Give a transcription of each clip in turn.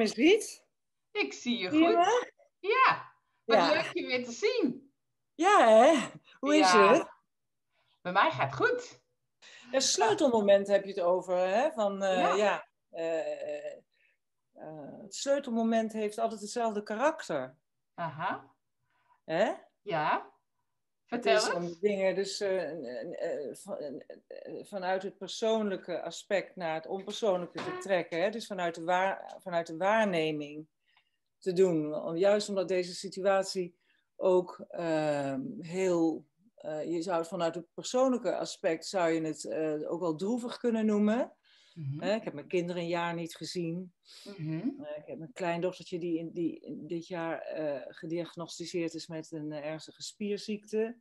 me ziet. Ik zie je goed. Ja, wat Ja. leuk je weer te zien. Ja, hè? Hoe is Ja. het? Bij mij gaat het goed. Een sleutelmoment heb je het over, hè? Van, eh, Ja. eh, eh, het sleutelmoment heeft altijd hetzelfde karakter. Aha. Hè? Ja. Het Vertel is om eens. dingen dus eh, eh, van- vanuit het persoonlijke aspect naar het onpersoonlijke te trekken. Hè? Dus vanuit de, waar, vanuit de waarneming te doen. Juist omdat deze situatie ook ehm, heel... eh, je zou het vanuit het persoonlijke aspect zou je het ook wel droevig kunnen noemen. Mhm. Ik heb mijn kinderen een jaar niet gezien. Mhm. Eh, ik heb een kleindochtertje die, in, die in dit jaar eh, gediagnosticeerd is met een eh, ernstige spierziekte.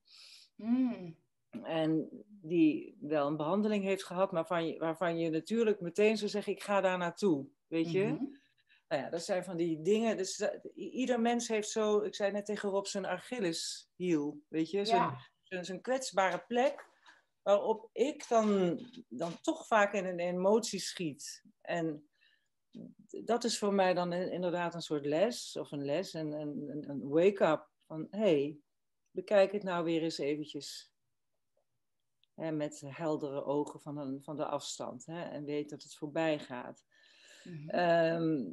Mm. En die wel een behandeling heeft gehad, maar van waarvan je natuurlijk meteen zou zeggen, ik ga daar naartoe. Weet je? Mhm. Nou ja, dat zijn van die dingen. Dus dat- ieder mens heeft zo, ik zei net tegen Rob, zijn Achilleshiel. Weet je? Zijn, Ja. zijn, zijn kwetsbare plek waarop ik dan, dan toch vaak in een emotie schiet. En dat is voor mij dan in- inderdaad een soort les, of een les, een, een, een- een wake-up. Van, hé, hey, bekijk het nou weer eens eventjes. Hè, met heldere ogen van, een, van de afstand. Hè, en weet dat het voorbij gaat. Mhm. Ehm,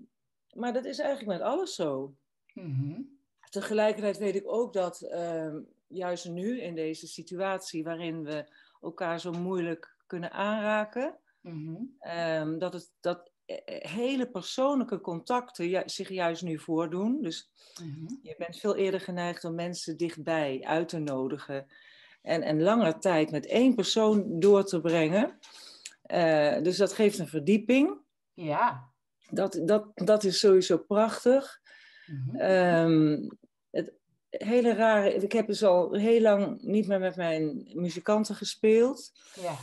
maar dat is eigenlijk met alles zo. Mhm. Tegelijkertijd weet ik ook dat ehm, juist nu, in deze situatie waarin we elkaar zo moeilijk kunnen aanraken, Mhm. ehm, dat, het, dat eh, eh, hele persoonlijke contacten ju- zich juist nu voordoen. Dus Mhm. je bent veel eerder geneigd om mensen dichtbij uit te nodigen en, en langer tijd met één persoon door te brengen. Eh, dus dat geeft een verdieping. Ja. Dat, dat, dat is sowieso prachtig. Mhm. Ehm, het hele rare, ik heb dus al heel lang niet meer met mijn muzikanten gespeeld. Ja.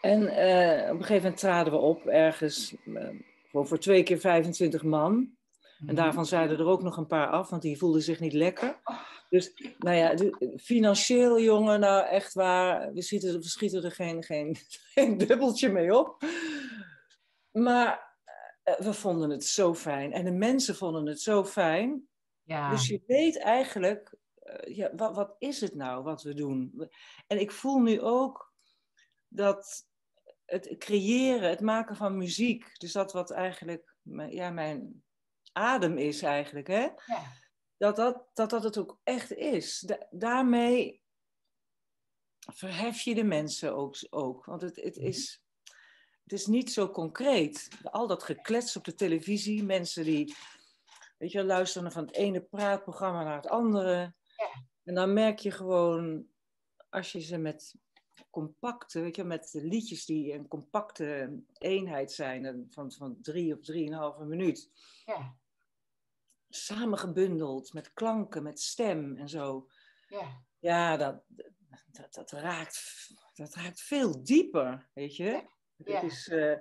En eh, op een gegeven moment traden we op ergens eh, gewoon voor twee keer 25 man. Mhm. En daarvan zeiden er ook nog een paar af, want die voelden zich niet lekker. Dus, nou ja, financieel, jongen, nou echt waar, we schieten, we schieten er geen, geen, geen dubbeltje mee op. Maar eh, we vonden het zo fijn. En de mensen vonden het zo fijn. Ja. Dus je weet eigenlijk, eh, ja, wat, wat is het nou wat we doen? En ik voel nu ook dat het creëren, het maken van muziek, dus dat wat eigenlijk mijn- ja, mijn adem is eigenlijk, hè? Ja. Dat, dat, dat dat het ook echt is. Da- daarmee verhef je de mensen ook. ook. Want het, het, is, het is niet zo concreet. Al dat geklets op de televisie, mensen die weet je, luisteren van het ene praatprogramma naar het andere. Ja. En dan merk je gewoon, als je ze met compacte, weet je, met de liedjes die een compacte eenheid zijn, van, van drie of drieënhalve minuut, Ja. samengebundeld met klanken, met stem en zo. Ja. Ja, dat, dat, dat, raakt, dat raakt veel dieper, weet je. Ja. Het is, eh,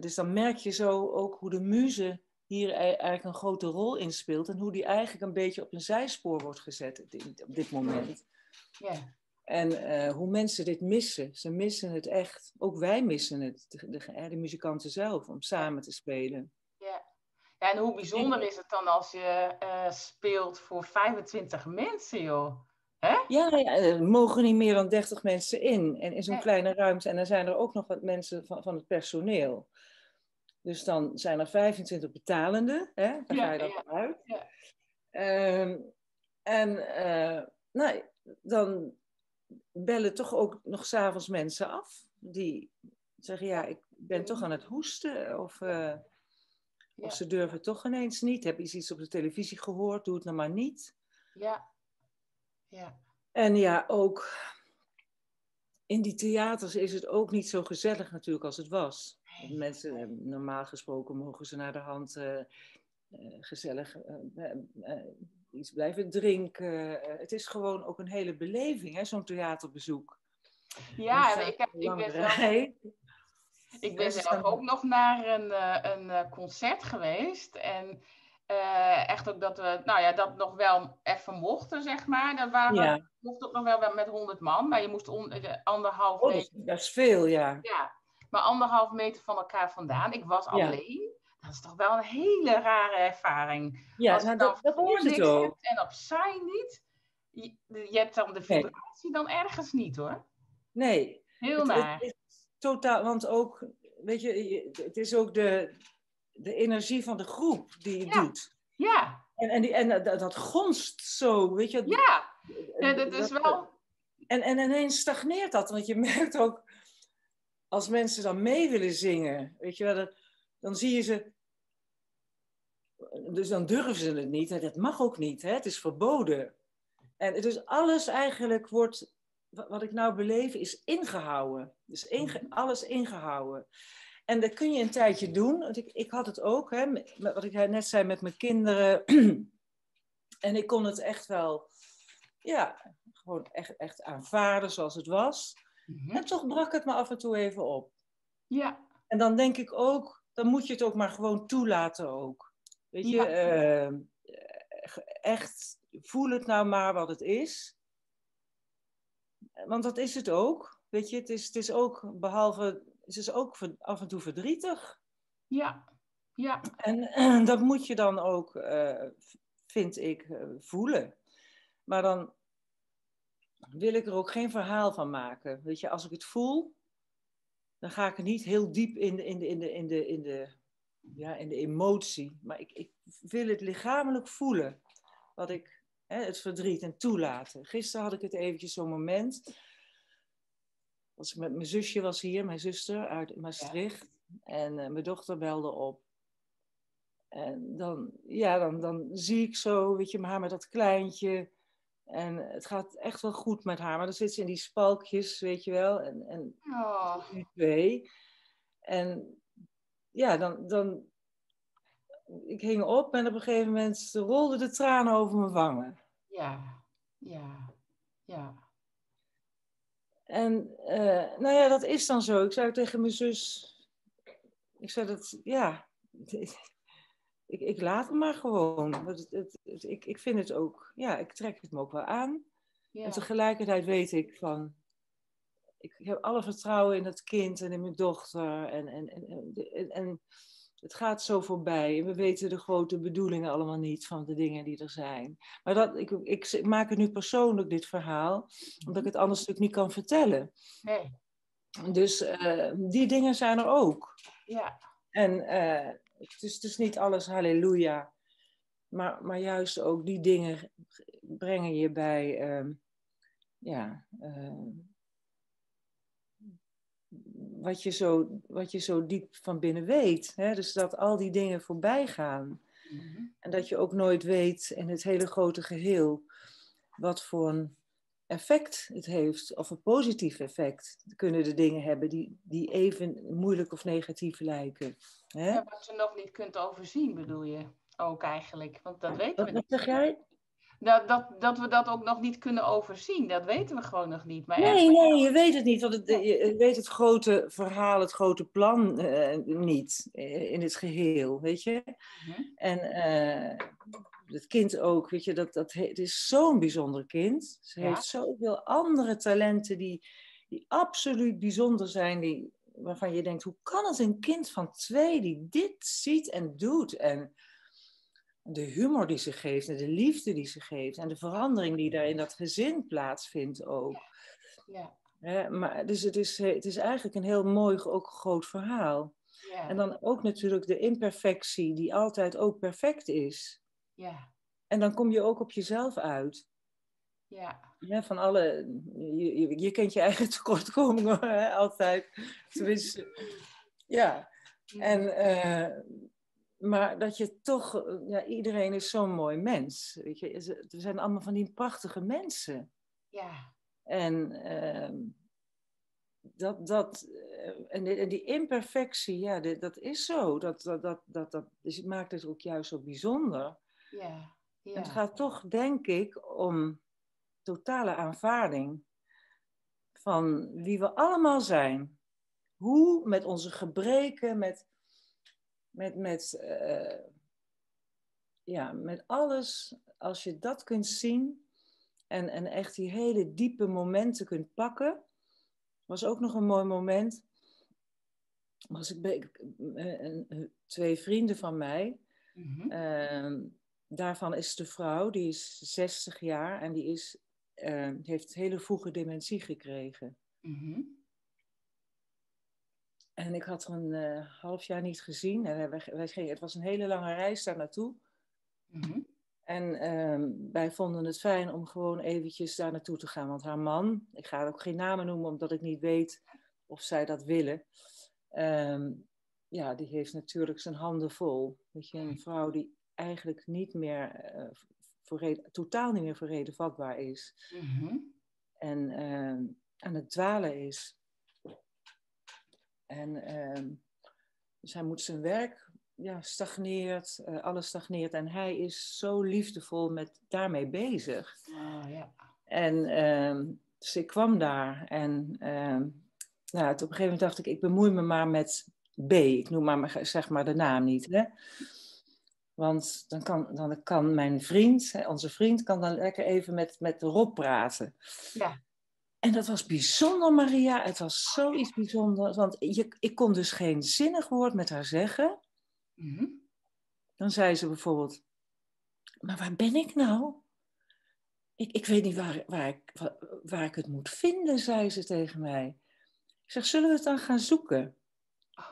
dus dan merk je zo ook hoe de muze hier e- eigenlijk een grote rol in speelt en hoe die eigenlijk een beetje op een zijspoor wordt gezet op dit- moment. Ja. En eh, hoe mensen dit missen. Ze missen het echt. Ook wij missen het, de, de, de muzikanten zelf, om samen te spelen. Ja. ja, en hoe bijzonder is het dan als je eh, speelt voor 25 mensen, joh? Hè? Ja, ja, er mogen niet meer dan 30 mensen in. En in zo'n Ja. kleine ruimte. En dan zijn er ook nog wat mensen van, van het personeel. Dus dan zijn er 25 betalenden. Hè? Daar Ja, ga je dan ja, uit. ja. Ehm, en eh, nou, dan bellen toch ook nog s'avonds mensen af. Die zeggen, ja, ik ben toch aan het hoesten. Of, eh, of ze durven toch ineens niet. Heb je iets op de televisie gehoord? Doe het nou maar niet. Ja. Ja. En ja, ook in die theaters is het ook niet zo gezellig natuurlijk als het was. Mensen, eh, normaal gesproken mogen ze naar de hand eh, eh, gezellig iets blijven drinken. Het is gewoon ook een hele beleving, hè, zo'n theaterbezoek. Ja, ik, heb, ik ben zelf, ik ben zelf ook nog naar een, een concert geweest. En echt ook dat we, nou ja, dat nog wel even mochten, zeg maar. Dat waren, Ja, mocht ook nog wel met 100 man, maar je moest on, anderhalf oh, dat, is- dat is veel, ja. Ja, maar anderhalf meter van elkaar vandaan. Ik was alleen. Dat is toch wel een hele rare ervaring. Ja, Als nou, je dan dat, dat voor niks ook. hebt en opzij niet. Je, je hebt dan de vibratie dan ergens niet hoor. Nee, Heel het, naar. het is totaal, want ook, weet je, je- het is ook de, de energie van de groep die Ja. doet. Ja, En, en, die, en dat, dat gonst zo, weet je. ja. ja dat is dat- wel... En, en ineens stagneert dat, want je merkt ook, als mensen dan mee willen zingen, weet je wel, dat- dan zie je ze, dus dan durven ze het niet, en dat mag ook niet, hè? het is verboden. En dus alles eigenlijk wordt, wa- wat ik nou beleef, is ingehouden. Dus inge- alles ingehouden. En dat kun je een tijdje doen, want ik, ik had het ook, hè, met wat ik net zei met mijn kinderen. en ik kon het echt wel, ja, gewoon echt, echt aanvaarden zoals het was. Mhm. En toch brak het me af en toe even op. Ja, En dan denk ik ook, dan moet je het ook maar gewoon toelaten ook. Weet je, Ja. eh, echt voel het nou maar wat het is. Want dat is het ook. Weet je, het is, het is ook, behalve, het is ook af en toe verdrietig. ja, ja. En dat moet je dan ook, eh, vind ik, eh, voelen. Maar dan wil ik er ook geen verhaal van maken. Weet je, als ik het voel, dan ga ik er niet heel diep in de, in de, in de, in de, in de, ja, in de emotie. Maar ik, ik wil het lichamelijk voelen. Wat ik, hè, het verdriet en toelaten. Gisteren had ik het eventjes zo'n moment. Als ik met mijn zusje was hier, mijn zuster uit Maastricht. En eh, mijn dochter belde op. En dan, ja, dan, dan zie ik zo, weet je, haar met dat kleintje. En het gaat echt wel goed met haar. Maar dan zit ze in die spalkjes, weet je wel. En, en Oh, twee. En ja, dan, dan... Ik hing op en op een gegeven moment rolden de tranen over mijn wangen. ja, ja, ja. En eh, nou ja, dat is dan zo. Ik zei tegen mijn zus... Ik zei dat, ja... Ik, ik laat hem maar gewoon. Het, het, het- het- ik, ik vind het ook... Ja, ik trek het me ook wel aan. ja. En tegelijkertijd weet ik van, ik heb alle vertrouwen in het kind en in mijn dochter. En, en, en, en, en het gaat zo voorbij. En we weten de grote bedoelingen allemaal niet van de dingen die er zijn. Maar dat, ik, ik maak het nu persoonlijk, dit verhaal, omdat ik het anders natuurlijk niet kan vertellen. Nee, Dus eh, die dingen zijn er ook. ja, En eh, het, is, het is niet alles halleluja. Maar, maar juist ook die dingen brengen je bij, ehm, ja, ehm, wat, je zo, wat je zo diep van binnen weet. Hè? Dus dat al die dingen voorbij gaan. Mhm. En dat je ook nooit weet in het hele grote geheel wat voor een effect het heeft, of een positief effect kunnen de dingen hebben die, die even moeilijk of negatief lijken. Hè? Ja, wat je nog niet kunt overzien, bedoel je ook eigenlijk. Want dat weten Wat, we wat niet. zeg jij? Dat, dat, dat we dat ook nog niet kunnen overzien, dat weten we gewoon nog niet. Maar Nee, nee, je weet het niet. Want het, je weet het grote verhaal, het grote plan eh, niet eh, in het geheel, weet je. Mhm. En eh, het kind ook, weet je, dat, dat, he- het is zo'n bijzonder kind. Ze Ja. heeft zoveel andere talenten die, die absoluut bijzonder zijn, die, waarvan je denkt, hoe kan het een kind van twee die dit ziet en doet? En de humor die ze geeft en de liefde die ze geeft en de verandering die daar in dat gezin plaatsvindt ook. Ja, maar, dus het is, het is eigenlijk een heel mooi, ook groot verhaal. ja, En dan ook natuurlijk de imperfectie, die altijd ook perfect is. ja, En dan kom je ook op jezelf uit. ja, Hè, van alle, je, je, je kent je eigen tekortkomingen altijd. Tenminste, ja. En, eh, maar dat je toch, eh, ja, iedereen is zo'n mooi mens. Weet je? We zijn allemaal van die prachtige mensen. ja, En ehm, dat, dat, eh, en, die, en die imperfectie, ja, dit- dat is zo. Dat, dat, dat, dat, dat dus het maakt het ook juist zo bijzonder. ja, het gaat toch, denk ik, om totale aanvaarding van wie we allemaal zijn. Hoe met onze gebreken, met, met, met, eh, ja, met alles, als je dat kunt zien en, en echt die hele diepe momenten kunt pakken. was ook nog een mooi moment. was ik, bij- eh, eh, twee vrienden van mij. Mhm. Ehm, daarvan is de vrouw, die is 60 jaar en die is, eh, heeft hele vroege dementie gekregen. Mhm. En ik had haar een eh, half jaar niet gezien. En wij, wij gingen, het was een hele lange reis daar naartoe. Mhm. En ehm, wij vonden het fijn om gewoon eventjes daar naartoe te gaan. Want haar man, ik ga ook geen namen noemen omdat ik niet weet of zij dat willen. Ehm, ja, die heeft natuurlijk zijn handen vol. Weet je, een vrouw die eigenlijk niet meer, eh, voor reden, totaal niet meer voor reden vatbaar is. Mhm. En ehm, aan het dwalen is. En ehm, dus hij moet zijn werk, ja, stagneert, eh, alles stagneert. En hij is zo liefdevol met daarmee bezig. Oh, ja. En ehm, dus ik kwam daar en ehm, nou, op een gegeven moment dacht ik, ik bemoei me maar met B. Ik noem maar, zeg maar de naam niet. Hè? Want dan kan, dan kan mijn vriend, onze vriend, kan dan lekker even met, met Rob praten. Ja. En dat was bijzonder, Maria. Het was zoiets bijzonders. Want je, ik kon dus geen zinnig woord met haar zeggen. Mhm. Dan zei ze bijvoorbeeld, maar waar ben ik nou? Ik, ik weet niet waar, waar, ik, waar, waar ik het moet vinden, zei ze tegen mij. Ik zeg, zullen we het dan gaan zoeken? Oh,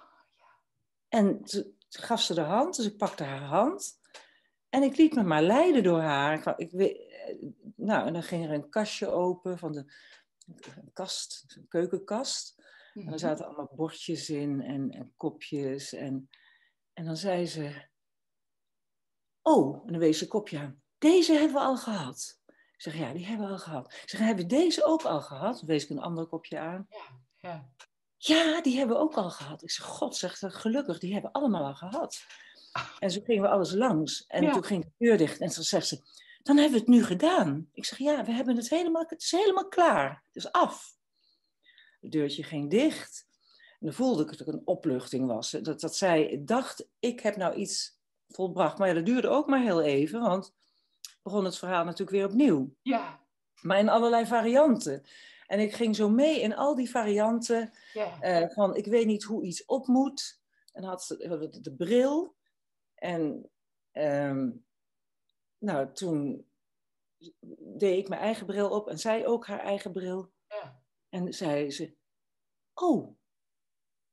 En ze, ze gaf ze de hand, dus ik pakte haar hand. En ik liet me maar leiden door haar. Ik, ik, eh, nou, en dan ging er een kastje open van de een kast, een keukenkast. En Mhm. er zaten allemaal bordjes in en, en kopjes. En, en dan zei ze... Oh, en dan wees ze een kopje aan. Deze hebben we al gehad. Ik zeg, ja, die hebben we al gehad. Ik zeg, hebben we deze ook al gehad? Dan wees ik een ander kopje aan. Ja. Ja, die hebben we ook al gehad. Ik zeg, god, zegt ze, gelukkig, die hebben we allemaal al gehad. En zo gingen we alles langs. En Ja. toen ging de deur dicht. En toen zegt ze, dan hebben we het nu gedaan. Ik zeg, ja, we hebben het helemaal, het is helemaal klaar. Het is af. Het deurtje ging dicht. En dan voelde ik dat het een opluchting was. Dat, dat zij dacht, ik heb nou iets volbracht. Maar ja, dat duurde ook maar heel even. Want begon het verhaal natuurlijk weer opnieuw. Ja. Maar in allerlei varianten. En ik ging zo mee in al die varianten. Ja. Eh, van ik weet niet hoe iets op moet. En had ze de, de bril. En ehm, nou, toen deed ik mijn eigen bril op en zij ook haar eigen bril. Ja. En zei ze, oh,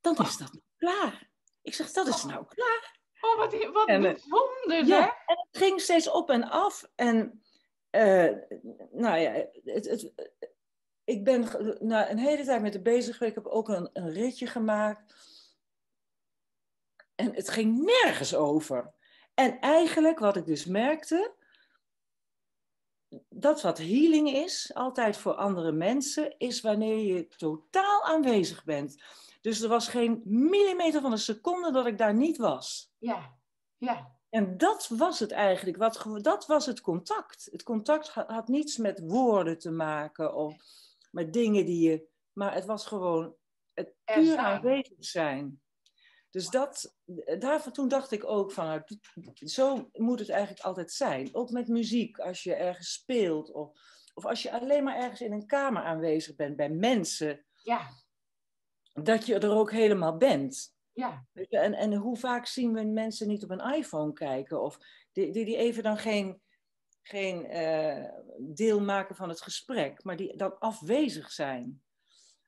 dan is dat nou klaar. Ik zeg, dat is nou klaar. Oh, wat, wat En, eh, bijzonder, Ja, hè? en het ging steeds op en af. En eh, nou ja, het, het, ik ben nou, een hele tijd met haar bezig geweest. Ik heb ook een, een ritje gemaakt. En het ging nergens over. En eigenlijk wat ik dus merkte, dat wat healing is, altijd voor andere mensen, is wanneer je totaal aanwezig bent. Dus er was geen millimeter van een seconde dat ik daar niet was. Ja. Ja. En dat was het eigenlijk, wat, dat was het contact. Het contact ha- had niets met woorden te maken of met dingen die je, maar het was gewoon het puur aanwezig zijn. Dus dat, daarvan toen dacht ik ook van, nou, zo moet het eigenlijk altijd zijn. Ook met muziek, als je ergens speelt of, of als je alleen maar ergens in een kamer aanwezig bent bij mensen, Ja. dat je er ook helemaal bent. Ja. En, en hoe vaak zien we mensen niet op een iPhone kijken? Of die, die, die even dan geen, geen eh, deel maken van het gesprek, maar die dan afwezig zijn.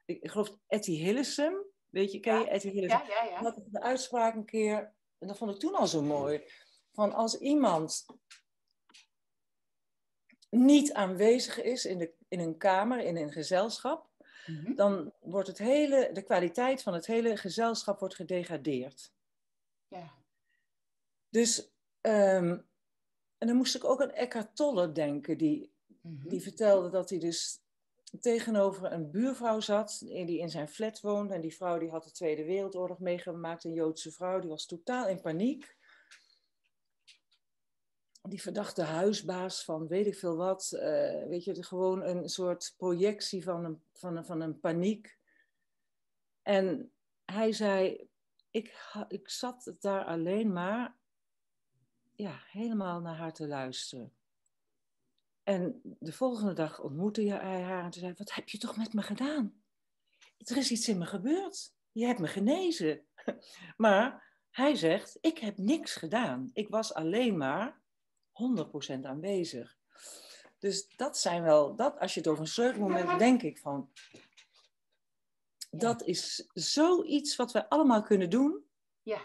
Ik, ik geloof Etty Hillesum, weet je, ken je Etty? Ja, ja, ja. had de uitspraak een keer, en dat vond ik toen al zo mooi, van als iemand niet aanwezig is in, de, in een kamer, in een gezelschap, Mhm. dan wordt het hele, de kwaliteit van het hele gezelschap wordt gedegradeerd. Ja. Dus, ehm, en dan moest ik ook aan Eckhart Tolle denken, die, Mhm. die vertelde dat hij dus tegenover een buurvrouw zat, die in zijn flat woonde. En die vrouw die had de Tweede Wereldoorlog meegemaakt, een Joodse vrouw, die was totaal in paniek. Die verdachte huisbaas van weet ik veel wat, eh, weet je, gewoon een soort projectie van een, van een, van een paniek. En hij zei, ik, ik zat daar alleen maar ja, helemaal naar haar te luisteren. En de volgende dag ontmoette hij haar en toen zei wat heb je toch met me gedaan? Er is iets in me gebeurd. Je hebt me genezen. maar hij zegt, ik heb niks gedaan. Ik was alleen maar 100% aanwezig. Dus dat zijn wel, dat, als je het over een sleutelmoment denk ik van, dat is zoiets wat we allemaal kunnen doen. Ja.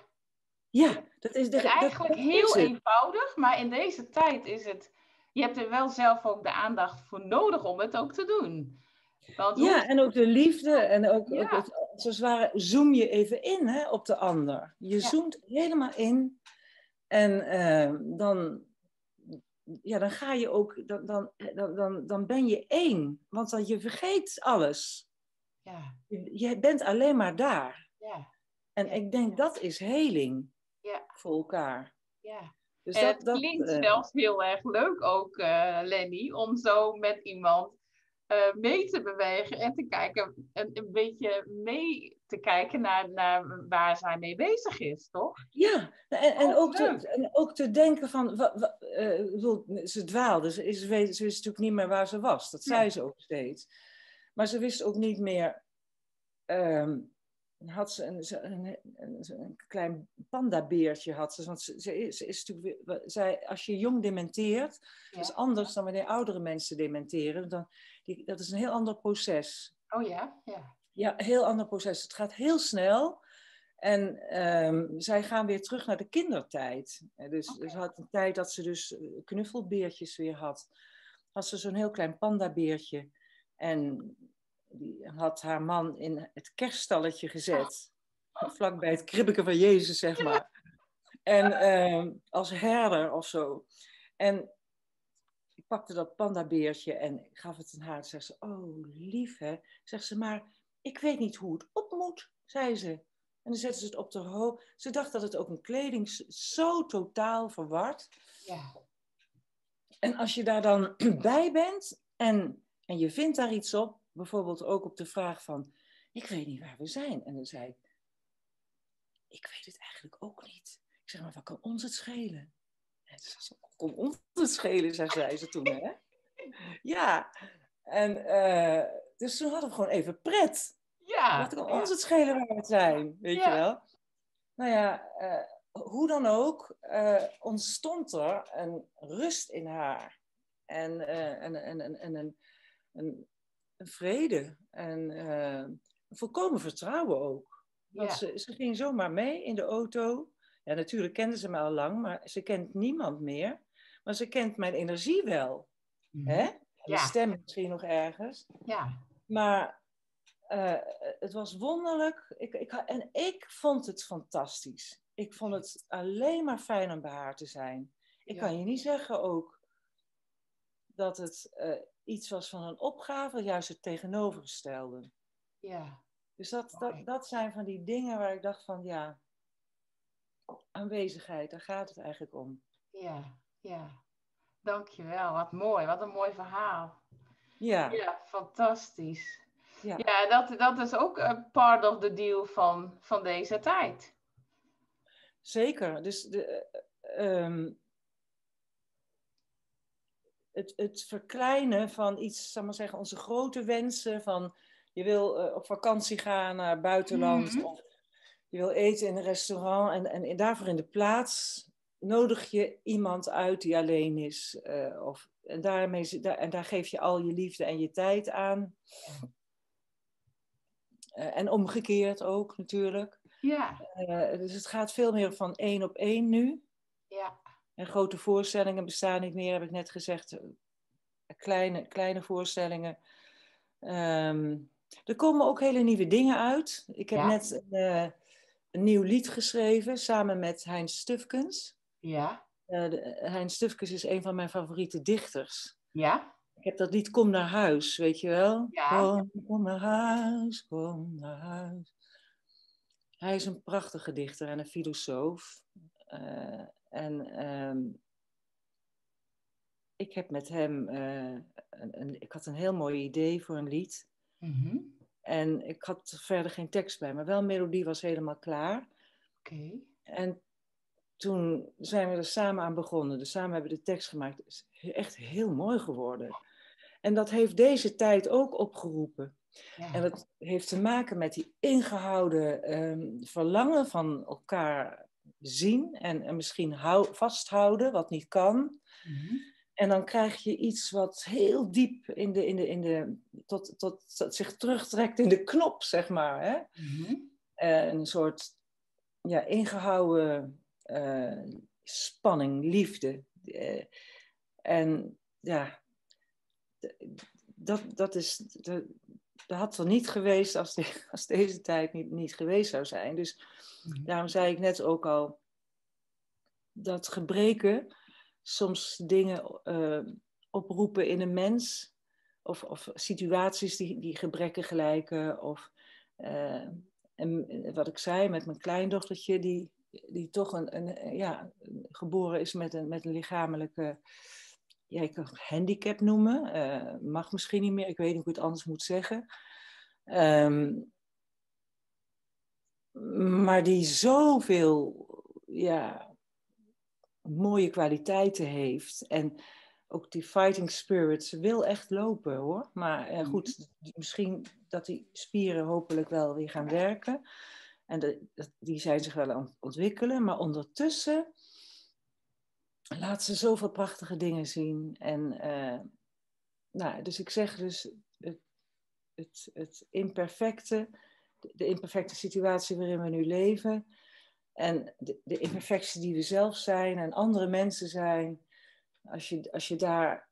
Ja, dat is, de, het is eigenlijk dat, heel eenvoudig, maar in deze tijd is het, je hebt er wel zelf ook de aandacht voor nodig om het ook te doen. Want ja, en ook de liefde en ook, ook het, ware zoom je even in hè, op de ander. Je zoomt helemaal in en uh, dan, ja, dan ga je ook, dan, dan, dan, dan ben je één, want dan je vergeet alles. Ja. Je, je bent alleen maar daar. Ja. En ik denk dat is heling ja. voor elkaar. Ja. Dus dat, het klinkt dat, uh, zelfs heel erg leuk ook, uh, Lenny, om zo met iemand uh, mee te bewegen en te kijken, een, een beetje mee te kijken naar, naar waar zij mee bezig is, toch? Ja, en, en, oh, ook, te, en ook te denken van, wat, wat, uh, ze dwaalde, ze, is, ze wist natuurlijk niet meer waar ze was, dat zei ze ook steeds. Maar ze wist ook niet meer, um, had ze een, een, een, een klein pandabeertje, had ze, want ze, ze, is, ze is natuurlijk, zij, als je jong dementeert, ja. is anders dan wanneer oudere mensen dementeren, dan, die, dat is een heel ander proces. Oh ja? Ja, ja heel ander proces. Het gaat heel snel. En um, zij gaan weer terug naar de kindertijd. Dus okay. ze had een tijd dat ze dus eh, knuffelbeertjes weer had. Had ze zo'n heel klein pandabeertje. En die had haar man in het kerststalletje gezet. Oh. Vlakbij het kribbeke van Jezus, zeg maar. En um, als herder of zo. En ik pakte dat pandabeertje en gaf het aan haar. Zegt ze, oh lief hè. Zegt ze, maar ik weet niet hoe het op moet, zei ze. En dan zetten ze het op de hoofd. Ze dacht dat het ook een kleding zo totaal verward. Ja. En als je daar dan bij bent en, en je vindt daar iets op, bijvoorbeeld ook op de vraag van, ik weet niet waar we zijn. En dan zei ik, ik weet het eigenlijk ook niet. Ik zeg maar, wat kan ons het schelen? Het kon ons het schelen, zei ze toen. Hè? Ja, en uh, dus toen hadden we gewoon even pret. Ja. Wat kan ons het schelen waar we zijn, weet je wel? Nou ja, uh, hoe dan ook, uh, ontstond er een rust in haar. En, en, en, en, en een, een, een vrede. En een volkomen vertrouwen ook. Want ja. ze, ze ging zomaar mee in de auto. Ja, natuurlijk kende ze me al lang, maar ze kent niemand meer. Maar ze kent mijn energie wel. Mm. Hè? De ja. stem misschien nog ergens. Ja. Maar uh, het was wonderlijk. Ik, ik, en ik vond het fantastisch. Ik vond het alleen maar fijn om bij haar te zijn. Ik ja. kan je niet zeggen ook dat het uh, iets was van een opgave, juist het tegenovergestelde. Ja. Dus dat, dat, dat zijn van die dingen waar ik dacht van ja, aanwezigheid, daar gaat het eigenlijk om. Ja, ja. Dankjewel, wat mooi, wat een mooi verhaal. Ja. Ja, fantastisch. Ja, ja dat, dat is ook een part of the deal van, van deze tijd. Zeker. Dus de, um, het, het verkleinen van iets, zal maar zeggen, onze grote wensen van je wil uh, op vakantie gaan naar buitenland mm -hmm. of je wil eten in een restaurant en, en daarvoor in de plaats nodig je iemand uit die alleen is. Uh, of, en, daarmee, daar, en daar geef je al je liefde en je tijd aan. Uh, en omgekeerd ook natuurlijk. Ja. Uh, dus het gaat veel meer van één op één nu. Ja. En grote voorstellingen bestaan niet meer, heb ik net gezegd. Kleine, kleine voorstellingen. Um, er komen ook hele nieuwe dingen uit. Ik heb ja. net een nieuw lied geschreven samen met Heinz Stufkens. Ja. Uh, de, Heinz Stufkens is een van mijn favoriete dichters. Ja. Ik heb dat lied Kom naar huis, weet je wel? Ja. Kom, kom naar huis, kom naar huis. Hij is een prachtige dichter en een filosoof. Uh, en um, ik heb met hem, uh, een, een, ik had een heel mooi idee voor een lied. Mm -hmm. En ik had verder geen tekst bij, maar wel melodie was helemaal klaar. Oké. Okay. En toen zijn we er samen aan begonnen. Dus samen hebben we de tekst gemaakt. Het is echt heel mooi geworden. En dat heeft deze tijd ook opgeroepen. En dat heeft te maken met die ingehouden ehm, verlangen van elkaar zien en, en misschien hou, vasthouden wat niet kan. Mhm. En dan krijg je iets wat heel diep in de, in de, in de, tot, tot, tot zich terugtrekt in de knop, zeg maar. Hè? Mhm. Eh, een soort ja, ingehouden uh, spanning, liefde. Uh, en ja, dat, dat is, dat, dat had er niet geweest als, als deze tijd niet, niet geweest zou zijn. Dus mhm. daarom zei ik net ook al dat gebreken soms dingen uh, oproepen in een mens. Of, of situaties die, die gebrekken gelijken. Of, uh, en wat ik zei met mijn kleindochtertje, die, die toch een, een, ja, geboren is met een, met een lichamelijke ja, ik kan handicap noemen. Uh, mag misschien niet meer, ik weet niet hoe ik het anders moet zeggen. Um, maar die zoveel ja, mooie kwaliteiten heeft. En ook die fighting spirit, ze wil echt lopen hoor. Maar uh, goed, misschien dat die spieren hopelijk wel weer gaan werken. En de, die zijn zich wel aan het ontwikkelen. Maar ondertussen laat ze zoveel prachtige dingen zien. En uh, nou, dus ik zeg dus het, het, het imperfecte, de, imperfecte situatie waarin we nu leven. En de, de imperfectie die we zelf zijn en andere mensen zijn. Als je, als je daar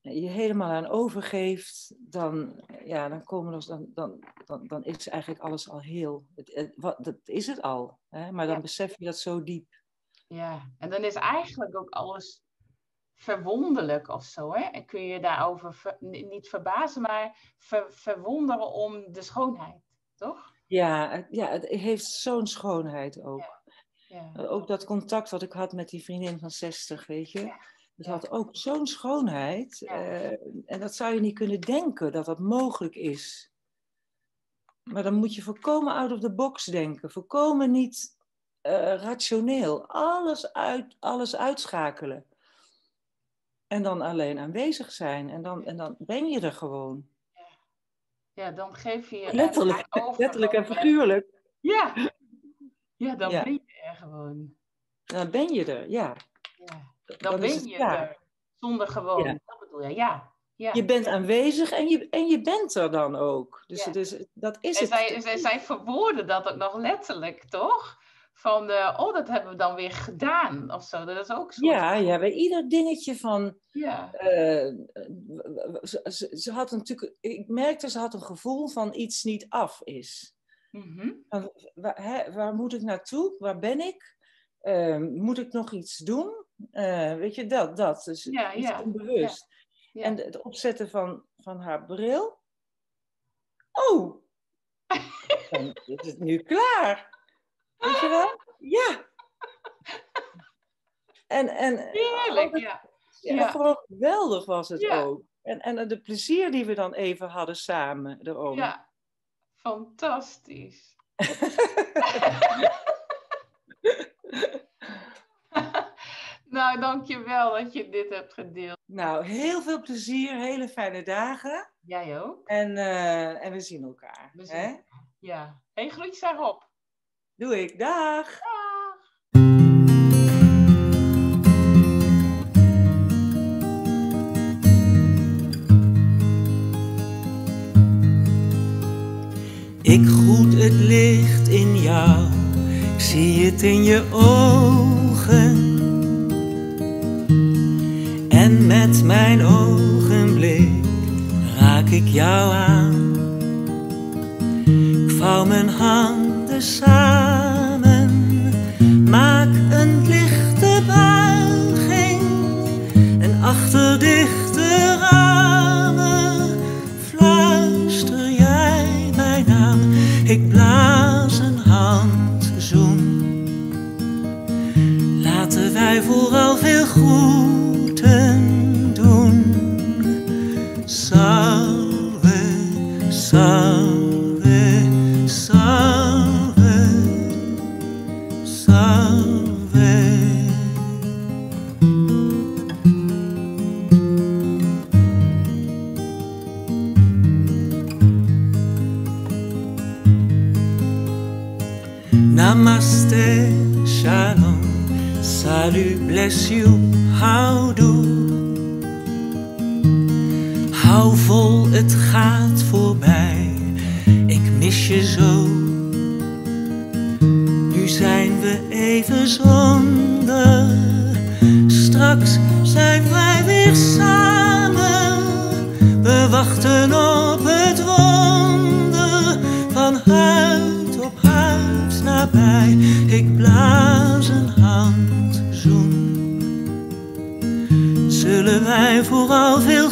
je helemaal aan overgeeft, dan, ja, dan, komen dan, dan, dan, dan is eigenlijk alles al heel. Het, wat, dat is het al. Hè? Maar dan besef je dat zo diep. Ja, en dan is eigenlijk ook alles verwonderlijk of zo. Hè? En kun je daarover niet verbazen, maar verwonderen om de schoonheid, toch? Ja, ja het heeft zo'n schoonheid ook. Ja. Ook dat contact wat ik had met die vriendin van 60, weet je. Dat had ook zo'n schoonheid. Uh, en dat zou je niet kunnen denken dat dat mogelijk is. Maar dan moet je voorkomen out of the box denken. Voorkomen niet uh, rationeel. Alles, uit, alles uitschakelen. En dan alleen aanwezig zijn. En dan, en dan ben je er gewoon. Ja, dan geef je je letterlijk, over. Letterlijk en figuurlijk. Ja, ja dan ben je er gewoon. Dan ben je er, ja. ja. Dan, ben je er. Zonder gewoon. Dat bedoel je, ja. Ja. Je bent aanwezig en je, en je bent er dan ook. Dus, dus dat is en het. Zij, zij verwoorden dat ook nog letterlijk, toch? Van, de, oh, dat hebben we dan weer gedaan of zo. Dat is ook zo. Ja, ja, bij ieder dingetje van. Ja. Uh, ze, ze, had natuurlijk, ik merkte, ze had een gevoel van iets niet af is. Mm waar, hè, waar, moet ik naartoe? Waar ben ik? Uh, moet ik nog iets doen? Uh, weet je, dat, dat. Dus ja, iets ja. onbewust. Ja. En het opzetten van, van haar bril. Oh, dan is het nu klaar. Weet je wel? Ja. En, en, Heerlijk, ja. ja. Gewoon geweldig was het ook. En, en de plezier die we dan even hadden samen erom. Ja, fantastisch. nou, dankjewel dat je dit hebt gedeeld. Nou, heel veel plezier, hele fijne dagen. Jij ook. En, uh, en we zien elkaar. We zien hè? Ja. Hey, groetjes daarop. Doe ik. Dag. Dag. Ik groet het licht in jou, ik zie het in je ogen. En met mijn ogenblik raak ik jou aan. Ik vouw mijn hand samen. Maak een Zullen